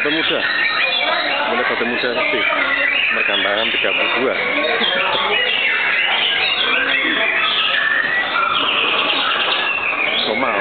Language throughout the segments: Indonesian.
batu muda. Ini batu muda sih. Perkambangan 32. Somal.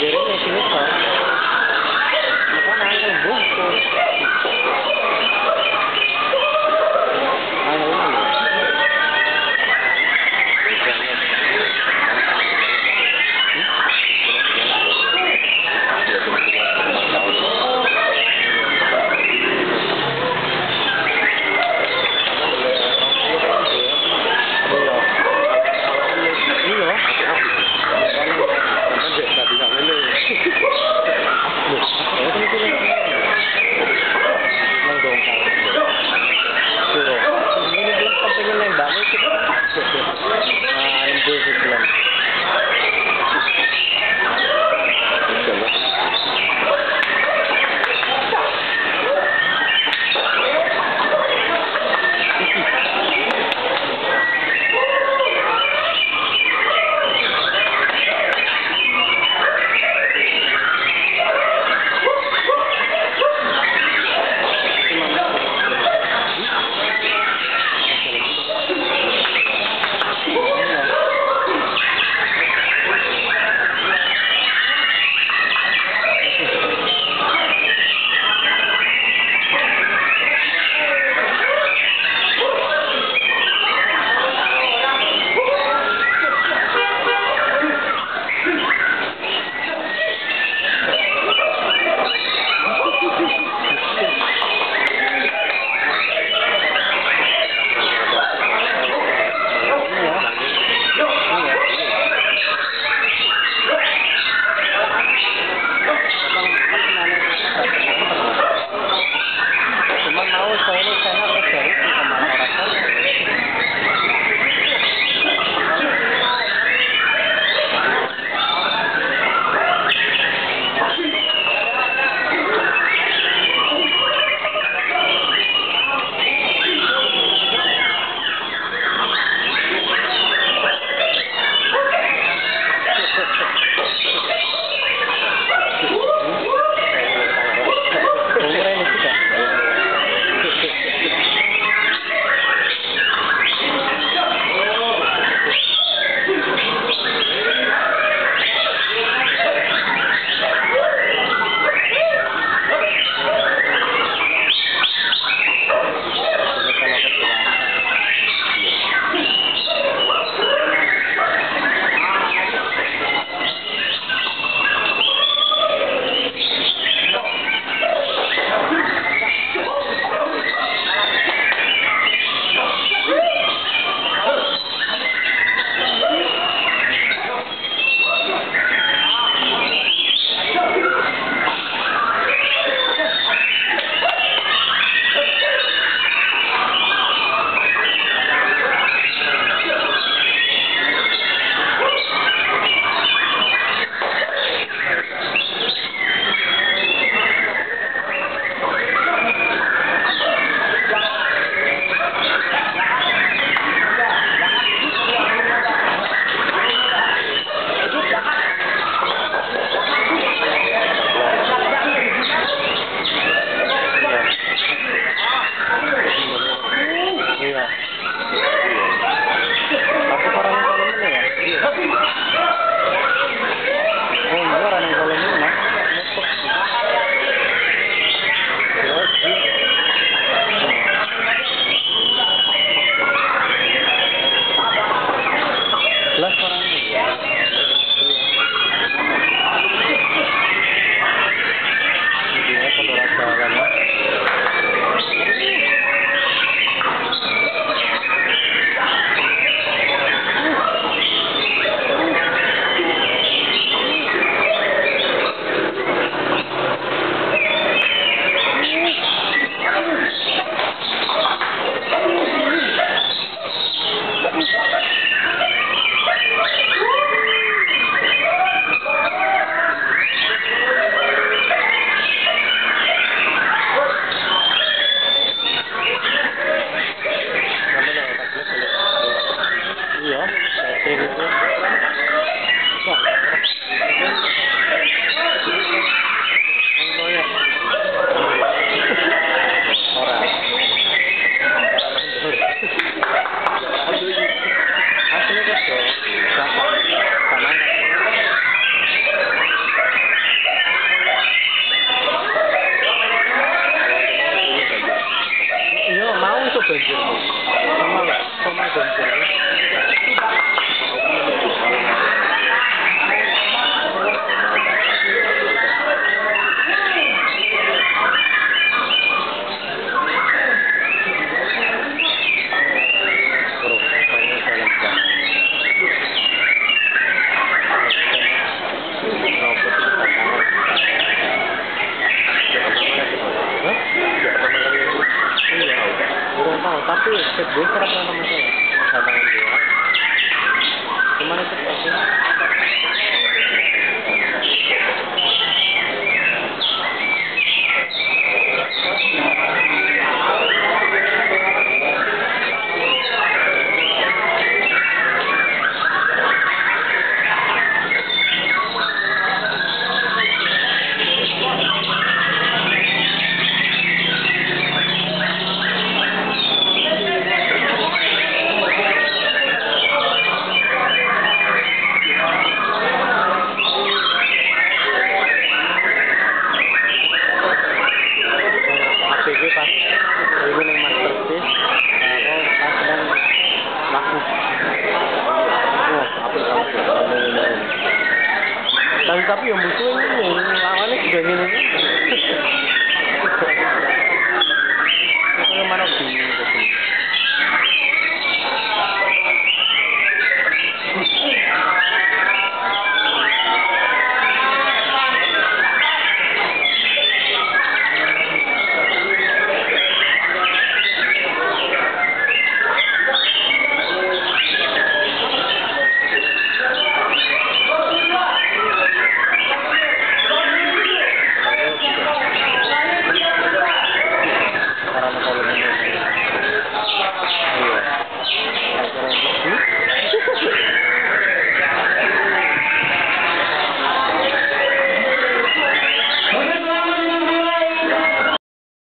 Yerin. देख रहा था